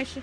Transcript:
开始。